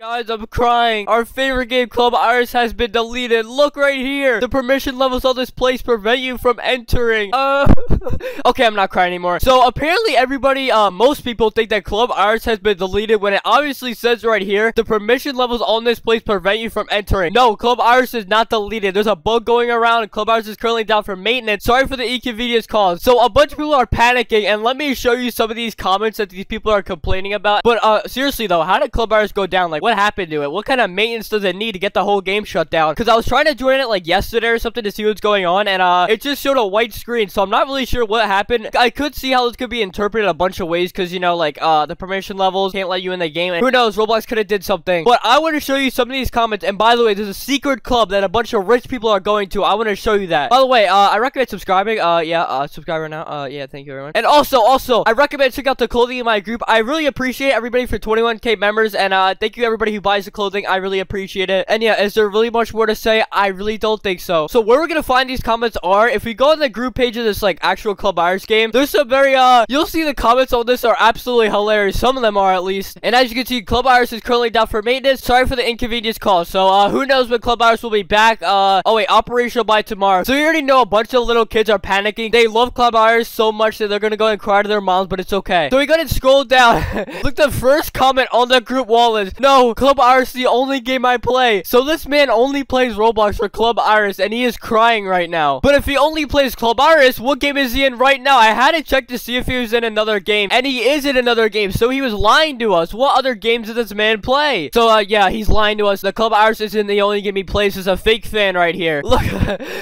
Guys, I'm crying. Our favorite game, Club Iris, has been deleted. Look right here. The permission levels on this place prevent you from entering. Uh, okay, I'm not crying anymore. So apparently everybody, uh, most people think that Club Iris has been deleted when it obviously says right here, the permission levels on this place prevent you from entering. No, Club Iris is not deleted. There's a bug going around and Club Iris is currently down for maintenance. Sorry for the inconvenience caused. So a bunch of people are panicking and let me show you some of these comments that these people are complaining about. But, uh, seriously though, how did Club Iris go down? Like, what happened to it? What kind of maintenance does it need to get the whole game shut down? Because I was trying to join it like yesterday or something to see what's going on, and uh, it just showed a white screen, so I'm not really sure what happened. I could see how this could be interpreted a bunch of ways, because, you know, like, uh, the permission levels can't let you in the game, and who knows, Roblox could have did something. But I want to show you some of these comments, and by the way, there's a secret club that a bunch of rich people are going to. I want to show you that. By the way, uh, I recommend subscribing. Uh, yeah, uh, subscribe right now. Uh, yeah, thank you everyone. And also, also, I recommend check out the clothing in my group. I really appreciate everybody for 21k members, and, uh, thank you everybody who buys the clothing. I really appreciate it. And yeah, is there really much more to say? I really don't think so. So where we're gonna find these comments are, if we go on the group page of this like actual Club Iris game, there's some very uh, you'll see the comments on this are absolutely hilarious. Some of them are at least. And as you can see, Club Iris is currently down for maintenance. Sorry for the inconvenience call. So uh, who knows when Club Iris will be back? Uh, oh wait, operational by tomorrow. So you already know a bunch of little kids are panicking. They love Club Iris so much that they're gonna go and cry to their moms, but it's okay. So we gotta scroll down. Look, the first comment on the group wall is, no, Club Iris the only game I play. So this man only plays Roblox for Club Iris and he is crying right now. But if he only plays Club Iris, what game is he in right now? I had to check to see if he was in another game and he is in another game. So he was lying to us. What other games does this man play? So uh, yeah, he's lying to us. The Club Iris isn't the only game he plays. He's a fake fan right here. Look,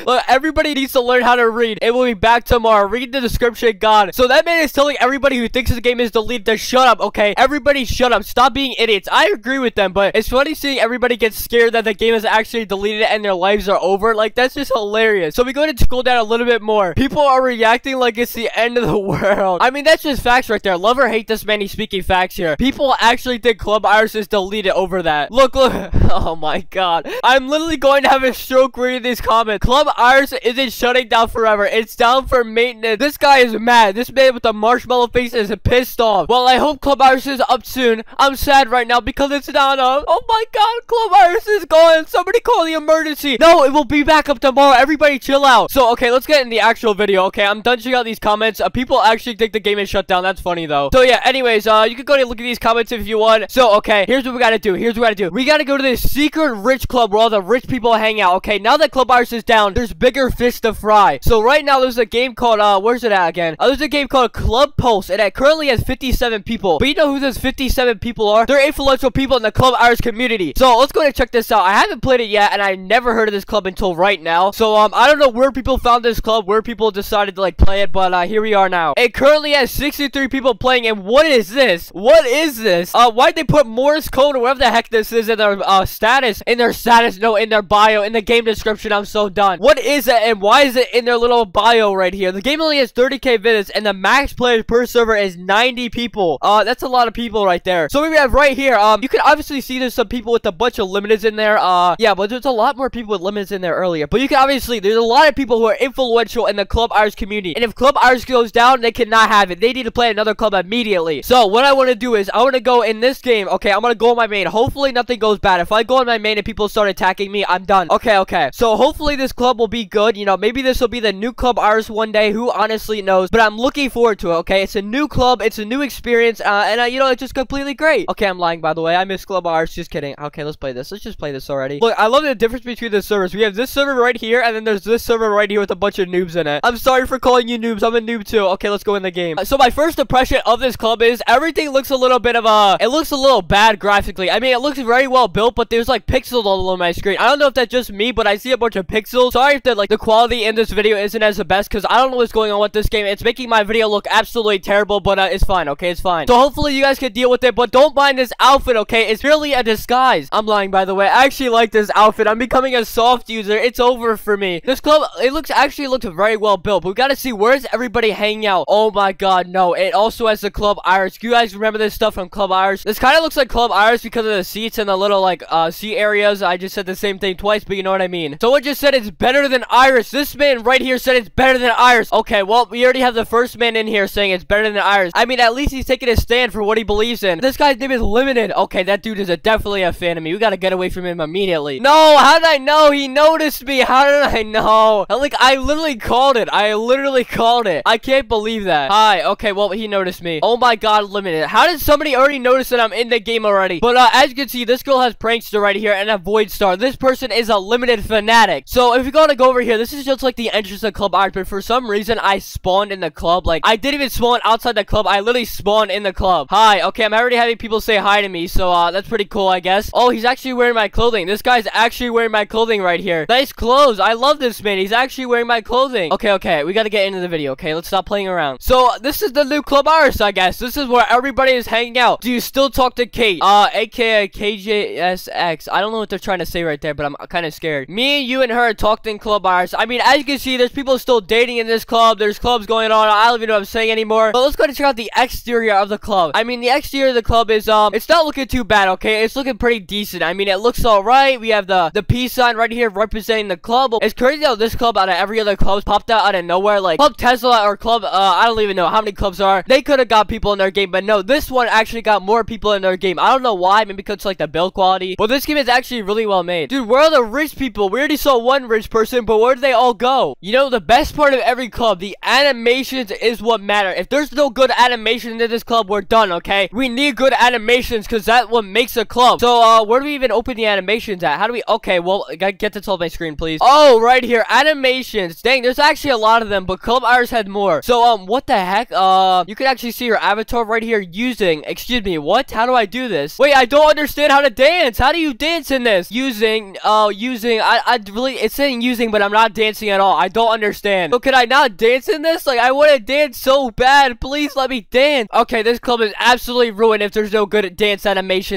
look, everybody needs to learn how to read. It will be back tomorrow. Read the description, God. So that man is telling everybody who thinks this game is deleted to shut up, okay? Everybody shut up. Stop being idiots. I agree with them, but it's funny seeing everybody get scared that the game is actually deleted and their lives are over. Like, that's just hilarious. So we go to scroll down a little bit more. People are reacting like it's the end of the world. I mean, that's just facts right there. Love or hate this man, he's speaking facts here. People actually think Club Iris is deleted over that. Look, look. Oh my god. I'm literally going to have a stroke reading these comments. Club Iris isn't shutting down forever. It's down for maintenance. This guy is mad. This man with the marshmallow face is pissed off. Well, I hope Club Iris is up soon. I'm sad right now because it's not Oh my god, Club Iris is gone. Somebody call the emergency. No, it will be back up tomorrow. Everybody chill out. So, okay, let's get in the actual video. Okay, I'm done checking out these comments. Uh, people actually think the game is shut down. That's funny, though. So, yeah, anyways, uh, you can go and look at these comments if you want. So, okay, here's what we gotta do. Here's what we gotta do. We gotta go to this secret rich club where all the rich people hang out. Okay, now that Club Iris is down, there's bigger fish to fry. So, right now, there's a game called, uh, where's it at again? Uh, there's a game called Club Pulse, and it currently has 57 people. But you know who those 57 people are? They're influential people in the Club Iris community. So, let's go and check this out. I haven't played it yet, and I never heard of this club until right now. So, um, I don't know where people found this club, where people decided to, like, play it, but, uh, here we are now. It currently has 63 people playing, and what is this? What is this? Uh, why'd they put Morse code or whatever the heck this is in their, uh, status? In their status, no, in their bio, in the game description, I'm so done. What is it, and why is it in their little bio right here? The game only has 30k visits, and the max players per server is 90 people. Uh, that's a lot of people right there. So, we have right here, um, you can obviously see there's some people with a bunch of limiteds in there, uh, yeah, but there's a lot more people with limits in there earlier. But you can obviously, there's a lot of people who are influential in the Club Iris community. And if Club Iris goes down, they cannot have it. They need to play another club immediately. So what I want to do is, I want to go in this game. Okay, I'm going to go on my main. Hopefully nothing goes bad. If I go on my main and people start attacking me, I'm done. Okay, okay. So hopefully this club will be good. You know, maybe this will be the new Club Iris one day. Who honestly knows? But I'm looking forward to it, okay? It's a new club. It's a new experience. Uh, and, uh, you know, it's just completely great. Okay, I'm lying, by the way. I miss Club Iris. Just kidding. Okay, let's play this. Let's just play this already. Look, I love the difference between the servers. We have this server right here, and then there's this server right here with a bunch of noobs in it. I'm sorry for calling you noobs. I'm a noob too. Okay, let's go in the game. So my first impression of this club is everything looks a little bit of a... It looks a little bad graphically. I mean, it looks very well built, but there's like pixels all over my screen. I don't know if that's just me, but I see a bunch of pixels. Sorry if the, like, the quality in this video isn't as the best, because I don't know what's going on with this game. It's making my video look absolutely terrible, but uh, it's fine, okay? It's fine. So hopefully you guys can deal with it, but don't mind this outfit, okay? It's really a disguise. I'm lying, by the way. I actually like this outfit. I'm becoming a soft user. It's over for me. This club, it looks actually looks very well built. But we gotta see where's everybody hanging out. Oh my god, no. It also has the Club Iris. You guys remember this stuff from Club Iris? This kind of looks like Club Iris because of the seats and the little like uh seat areas. I just said the same thing twice, but you know what I mean. Someone just said it's better than Iris. This man right here said it's better than Iris. Okay, well, we already have the first man in here saying it's better than Iris. I mean, at least he's taking a stand for what he believes in. This guy's name is Limited. Okay, that dude dude is a, definitely a fan of me. We gotta get away from him immediately. No, how did I know? He noticed me. How did I know? Like, I literally called it. I literally called it. I can't believe that. Hi. Okay, well, he noticed me. Oh my god, limited. How did somebody already notice that I'm in the game already? But, uh, as you can see, this girl has Prankster right here and a Void Star. This person is a limited fanatic. So, if you gotta go over here, this is just like the entrance of Club Art, but for some reason, I spawned in the club. Like, I didn't even spawn outside the club. I literally spawned in the club. Hi. Okay, I'm already having people say hi to me, so, uh, that's pretty cool, I guess. Oh, he's actually wearing my clothing. This guy's actually wearing my clothing right here. Nice clothes. I love this man. He's actually wearing my clothing. Okay, okay. We gotta get into the video, okay? Let's stop playing around. So, this is the new Club Iris, I guess. This is where everybody is hanging out. Do you still talk to Kate? Uh, aka KJSX. I don't know what they're trying to say right there, but I'm kind of scared. Me and you and her talked in Club Iris. I mean, as you can see, there's people still dating in this club. There's clubs going on. I don't even know what I'm saying anymore. But let's go and check out the exterior of the club. I mean, the exterior of the club is, um, it's not looking too bad, okay? It's looking pretty decent. I mean, it looks alright. We have the, the peace sign right here representing the club. It's crazy how this club out of every other club popped out out of nowhere. Like, Club Tesla or Club, uh, I don't even know how many clubs are. They could have got people in their game, but no, this one actually got more people in their game. I don't know why. Maybe because, like, the build quality. But this game is actually really well made. Dude, where are the rich people? We already saw one rich person, but where did they all go? You know, the best part of every club, the animations is what matter. If there's no good animation in this club, we're done, okay? We need good animations because that's what makes a club. So, uh, where do we even open the animations at? How do we... Okay, well, get to tell my screen, please. Oh, right here. Animations. Dang, there's actually a lot of them, but Club Iris had more. So, um, what the heck? Uh, you can actually see your avatar right here using... Excuse me, what? How do I do this? Wait, I don't understand how to dance. How do you dance in this? Using, uh, using... I, I really... It's saying using, but I'm not dancing at all. I don't understand. So, can I not dance in this? Like, I want to dance so bad. Please let me dance. Okay, this club is absolutely ruined if there's no good dance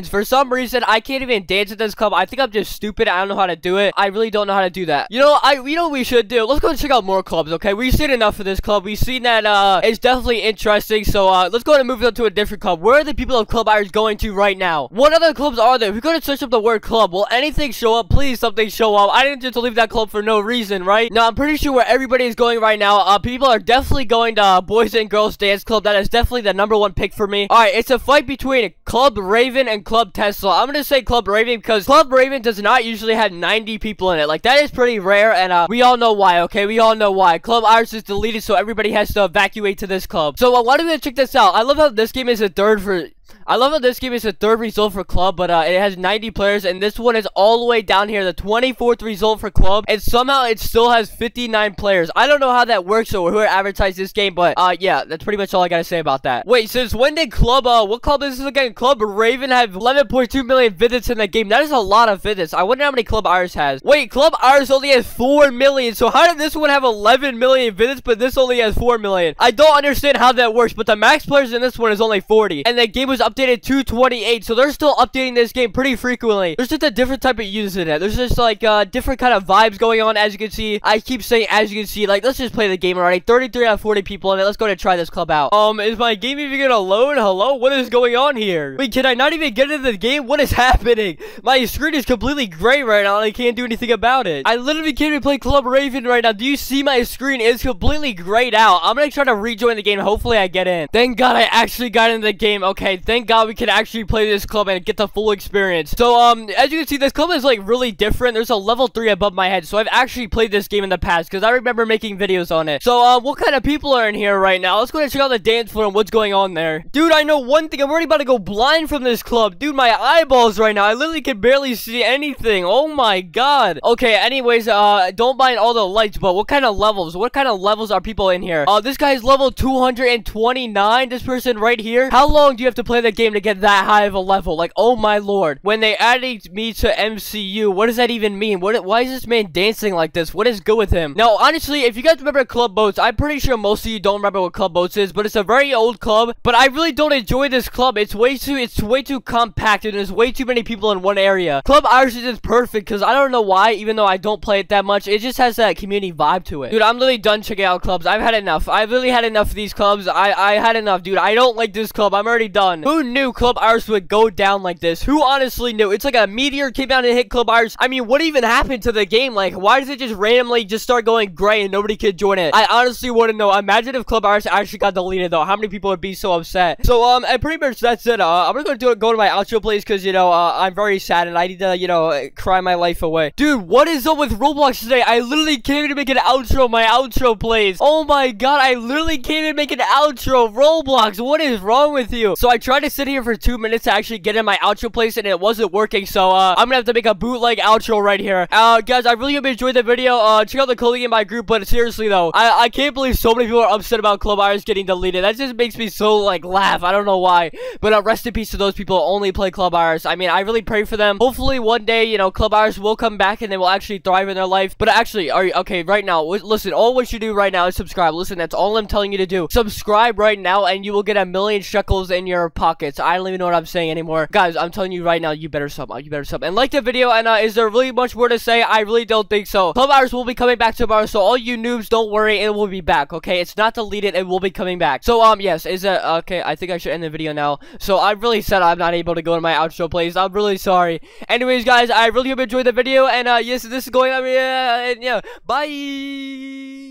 For some reason, I can't even dance at this club. I think I'm just stupid. I don't know how to do it. I really don't know how to do that. You know, I you know we should do? Let's go and check out more clubs, okay? We've seen enough of this club. We've seen that uh it's definitely interesting. So uh let's go and move on to a different club. Where are the people of Club Iris going to right now? What other clubs are there? If we go to search up the word club, will anything show up? Please something show up. I didn't just leave that club for no reason, right? Now I'm pretty sure where everybody is going right now, uh people are definitely going to uh, Boys and Girls Dance Club. That is definitely the number one pick for me. Alright, it's a fight between Club Raven and Club Tesla. I'm gonna say Club Raven because Club Raven does not usually have 90 people in it. Like, that is pretty rare, and uh, we all know why, okay? We all know why. Club Iris is deleted, so everybody has to evacuate to this club. So, uh, why don't we check this out? I love how this game is a third for I love that this game is the third result for club, but uh, it has 90 players, and this one is all the way down here, the 24th result for club, and somehow it still has 59 players. I don't know how that works or who advertised this game, but uh, yeah, that's pretty much all I gotta say about that. Wait, since when did club, uh, what club is this again? Club Raven have 11.2 million visits in the game. That is a lot of visits. I wonder how many Club Iris has. Wait, Club Iris only has 4 million, so how did this one have 11 million visits, but this only has 4 million? I don't understand how that works, but the max players in this one is only 40, and the game was updated 228, so they're still updating this game pretty frequently. There's just a different type of users in it. There's just like uh, different kind of vibes going on, as you can see. I keep saying, as you can see, like let's just play the game already. 33 out of 40 people in it. Let's go and try this club out. Um, is my game even gonna load? Hello, what is going on here? Wait, can I not even get into the game? What is happening? My screen is completely gray right now, I can't do anything about it. I literally can't even play Club Raven right now. Do you see my screen? It's completely grayed out. I'm gonna try to rejoin the game. Hopefully, I get in. Thank God I actually got into the game. Okay, thank God we can actually play this club and get the full experience. So, um, as you can see, this club is, like, really different. There's a level 3 above my head, so I've actually played this game in the past, because I remember making videos on it. So, uh, what kind of people are in here right now? Let's go and check out the dance floor and what's going on there. Dude, I know one thing. I'm already about to go blind from this club. Dude, my eyeballs right now. I literally can barely see anything. Oh, my God. Okay, anyways, uh, don't mind all the lights, but what kind of levels? What kind of levels are people in here? Uh, this guy's level 229. This person right here. How long do you have to play the game to get that high of a level? Like, oh my lord. When they added me to MCU, what does that even mean? What? Why is this man dancing like this? What is good with him? Now, honestly, if you guys remember Club Boats, I'm pretty sure most of you don't remember what Club Boats is, but it's a very old club. But I really don't enjoy this club. It's way too, it's way too compacted, and there's way too many people in one area. Club Iris is just perfect, because I don't know why, even though I don't play it that much, it just has that community vibe to it. Dude, I'm literally done checking out clubs. I've had enough. I've really had enough of these clubs. I, I had enough, dude. I don't like this club. I'm already done. Who's Who knew Club Iris would go down like this? Who honestly knew? It's like a meteor came down and hit Club Iris. I mean, what even happened to the game? Like, why does it just randomly just start going gray and nobody could join it? I honestly want to know. Imagine if Club Iris actually got deleted, though. How many people would be so upset? So, um, and pretty much that's it. Uh, I'm gonna do it, go to my outro, please, because, you know, uh, I'm very sad and I need to, you know, cry my life away. Dude, what is up with Roblox today? I literally came to make an outro. My outro, please. Oh my god, I literally came to make an outro. Roblox, what is wrong with you? So I tried to sit here for two minutes to actually get in my outro place and it wasn't working. So, uh, I'm gonna have to make a bootleg outro right here. Uh, guys, I really hope you enjoyed the video. Uh, check out the clothing in my group, but seriously though, I, I can't believe so many people are upset about Club Iris getting deleted. That just makes me so, like, laugh. I don't know why. But, uh, rest in peace to those people who only play Club Iris. I mean, I really pray for them. Hopefully one day, you know, Club Iris will come back and they will actually thrive in their life. But actually, are you, okay, right now, listen, all what you do right now is subscribe. Listen, that's all I'm telling you to do. Subscribe right now and you will get a million shekels in your pockets. I don't even know what I'm saying anymore. Guys, I'm telling you right now, you better sub. You better sub. And like the video, and uh, is there really much more to say? I really don't think so. Club Iris will be coming back tomorrow, so all you noobs, don't worry, it will be back, okay? It's not deleted, it will be coming back. So, um, yes, is it, okay, I think I should end the video now. So, I really said I'm not able to go to my outro place. I'm really sorry. Anyways, guys, I really hope you enjoyed the video, and, uh, yes, this is going on, yeah, and, yeah, bye!